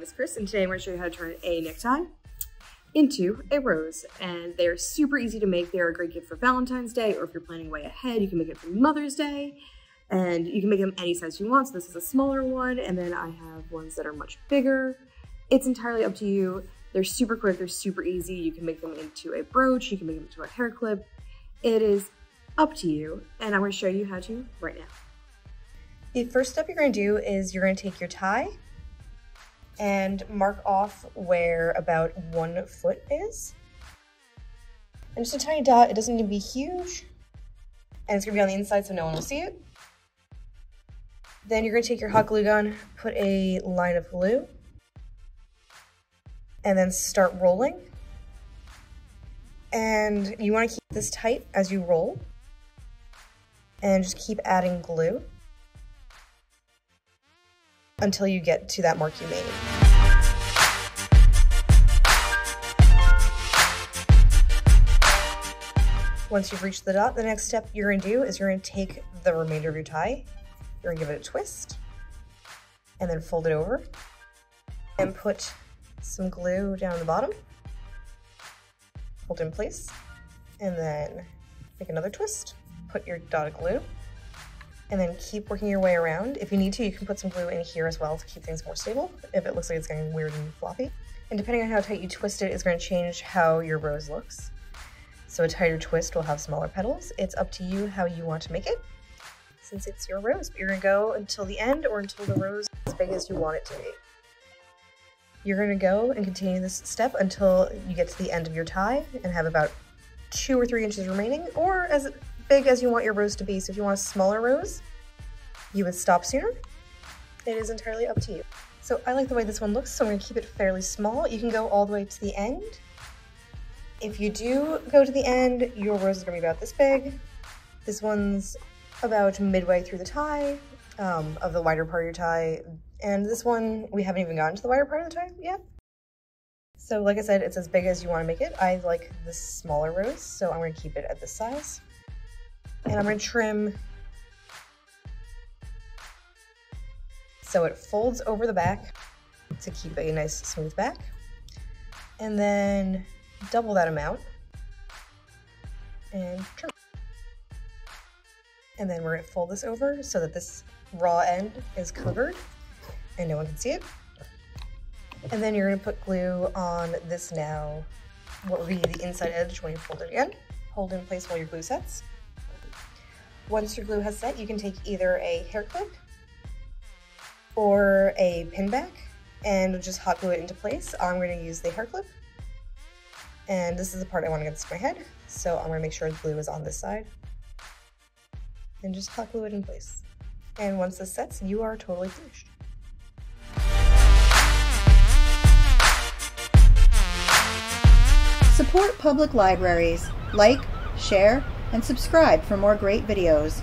name is Chris, and today I'm going to show you how to turn a necktie into a rose. And they're super easy to make. They're a great gift for Valentine's Day, or if you're planning way ahead, you can make it for Mother's Day. And you can make them any size you want. So this is a smaller one, and then I have ones that are much bigger. It's entirely up to you. They're super quick, they're super easy. You can make them into a brooch, you can make them into a hair clip. It is up to you, and I'm going to show you how to right now. The first step you're going to do is you're going to take your tie and mark off where about one foot is. And just a tiny dot, it doesn't need to be huge. And it's gonna be on the inside so no one will see it. Then you're gonna take your hot glue gun, put a line of glue, and then start rolling. And you wanna keep this tight as you roll. And just keep adding glue until you get to that mark you made. Once you've reached the dot, the next step you're gonna do is you're gonna take the remainder of your tie, you're gonna give it a twist, and then fold it over, and put some glue down the bottom, hold in place, and then make another twist, put your dot of glue, and then keep working your way around. If you need to, you can put some glue in here as well to keep things more stable if it looks like it's getting weird and floppy. And depending on how tight you twist it is going to change how your rose looks. So a tighter twist will have smaller petals. It's up to you how you want to make it since it's your rose. You're going to go until the end or until the rose is as big as you want it to be. You're going to go and continue this step until you get to the end of your tie and have about two or three inches remaining or as big as you want your rose to be. So if you want a smaller rose, you would stop sooner. It is entirely up to you. So I like the way this one looks, so I'm gonna keep it fairly small. You can go all the way to the end. If you do go to the end, your rose is gonna be about this big. This one's about midway through the tie, um, of the wider part of your tie. And this one, we haven't even gotten to the wider part of the tie yet. So like I said, it's as big as you wanna make it. I like the smaller rose, so I'm gonna keep it at this size. And I'm gonna trim so it folds over the back to keep a nice smooth back. And then double that amount and trim. And then we're gonna fold this over so that this raw end is covered and no one can see it. And then you're gonna put glue on this now, what would be the inside edge when you fold it again. Hold in place while your glue sets. Once your glue has set, you can take either a hair clip or a pin back and just hot glue it into place. I'm going to use the hair clip. And this is the part I want to my head. So I'm going to make sure the glue is on this side. And just hot glue it in place. And once this sets, you are totally finished. Support public libraries. Like, share, and subscribe for more great videos.